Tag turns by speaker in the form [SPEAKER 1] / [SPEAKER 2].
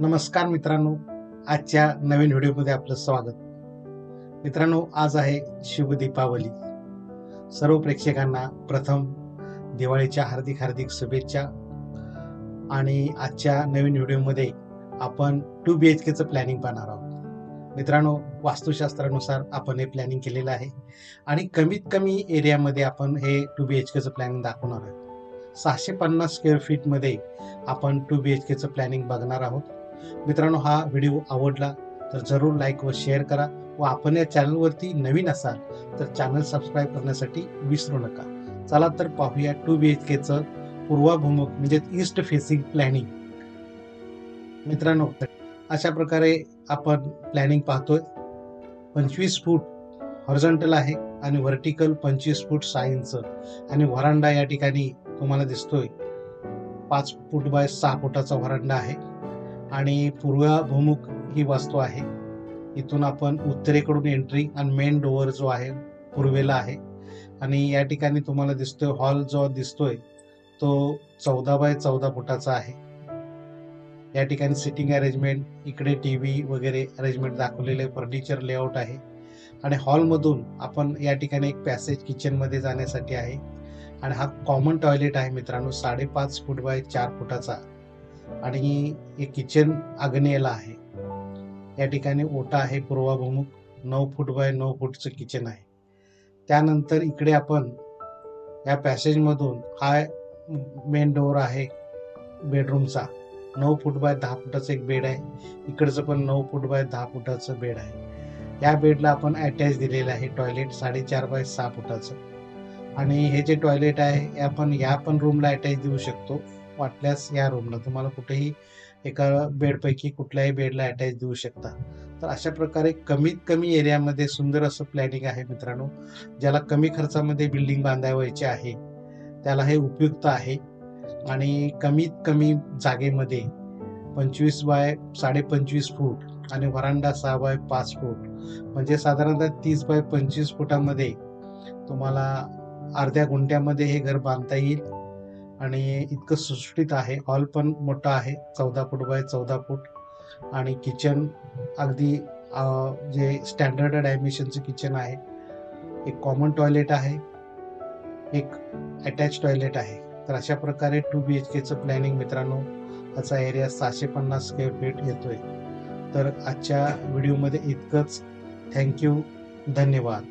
[SPEAKER 1] नमस्कार मित्रांनो. आजच्या नवीन व्हिडिओमध्ये आपलं स्वागत. मित्रांनो आज आहे शुभ दीपावली. सर्व प्रेक्षकांना प्रथम दिवाळीच्या हार्दिक हार्दिक शुभेच्छा. आणि आजच्या नवीन व्हिडिओमध्ये आपण टू बी एच केचं प्लॅनिंग पाहणार आहोत. मित्रांनो वास्तुशास्त्रानुसार आपण हे प्लॅनिंग केलेलं आहे. आणि कमीत कमी एरियामध्ये आपण हे टू बी एच केचं प्लॅनिंग दाखवणार आहोत. सहाशे पन्नास स्क्वेअर फीटमध्ये आपण टू बी एच केचं प्लॅनिंग बघणार आहोत. मित्रांनो हा व्हिडिओ आवडला तर जरूर लाईक व शेअर करा व आपण या चॅनलवरती नवीन असाल तर चॅनल सबस्क्राईब करण्यासाठी विसरू नका. चला तर पाहूया टू बी एच केचं पूर्वाभिमुख म्हणजे ईस्ट फेसिंग प्लॅनिंग मित्रांनो अशा प्रकारे आपण प्लॅनिंग पाहतोय. पंचवीस फूट हॉरिझॉन्टल आहे आणि व्हर्टिकल पंचवीस फूट सहा इंच आणि व्हरांडा या ठिकाणी तुम्हाला दिसतोय. पाच फूट बाय सहा फुटाचा व्हरांडा आहे. आणि पूर्वाभिमुख ही वास्तू आहे. इथून आपण उत्तरेकडून एंट्री आणि मेन डोअर जो आहे पूर्वेला आहे. आणि या ठिकाणी तुम्हाला दिसतोय हॉल जो दिसतोय तो चौदा बाय चौदा फुटाचा आहे. या ठिकाणी सिटिंग अरेंजमेंट इकडे टी व्ही वगैरे अरेंजमेंट दाखवलेले फर्निचर लेआउट आहे. आणि हॉलमधून आपण या ठिकाणी एक पॅसेज किचनमध्ये जाण्यासाठी आहे. आणि हा कॉमन टॉयलेट आहे मित्रांनो साडेपाच फूट बाय चार फुटाचा. आणि हे किचन आग्नेयला आहे. या ठिकाणी ओटा आहे पूर्वाभिमुख नऊ फूट बाय नऊ फूटचं किचन आहे. त्यानंतर इकडे आपण या पॅसेजमधून हा मेन डोअर आहे बेडरूमचा नऊ फूट बाय दहा फुटाचं एक बेड आहे. इकडचं पण नऊ फूट बाय दहा फुटाचं बेड आहे. या बेडला आपण अटॅच दिलेलं आहे टॉयलेट साडेचार बाय सहा फुटाचं. आणि हे जे टॉयलेट आहे आपण या पण रूमला अटॅच देऊ शकतो. वाटल्यास या रूमला तुम्हाला कुठेही एका बेडपैकी कुठल्याही बेडला अटॅच देऊ शकता. तर अशा प्रकारे कमीत कमी एरियामध्ये सुंदर असं प्लॅनिंग आहे मित्रांनो ज्याला कमी खर्चामध्ये बिल्डिंग बांधावायची आहे त्याला हे उपयुक्त आहे. आणि कमीत कमी जागेमध्ये पंचवीस बाय साडे पंचवीस फूट आणि वरांडा सहा बाय पाच फूट म्हणजे साधारणतः तीस बाय पंचवीस फुटामध्ये तुम्हाला अर्ध्या गुंठ्यामध्ये हे घर बांधता येईल. आणि इतकं सुटसुटीत आहे. हॉल पण मोठा आहे. चौदा फूट बाय चौदा फूट. आणि किचन अगदी जे स्टँडर्ड डायमेन्शनचं किचन आहे. एक कॉमन टॉयलेट आहे. एक अटॅच टॉयलेट आहे. तर अशा प्रकारे टू बी एच केचं प्लॅनिंग मित्रांनो याचा एरिया सहाशे पन्नास स्क्वेअर फीट येतोय. तर आजच्या व्हिडिओमध्ये इतकंच. थँक्यू धन्यवाद.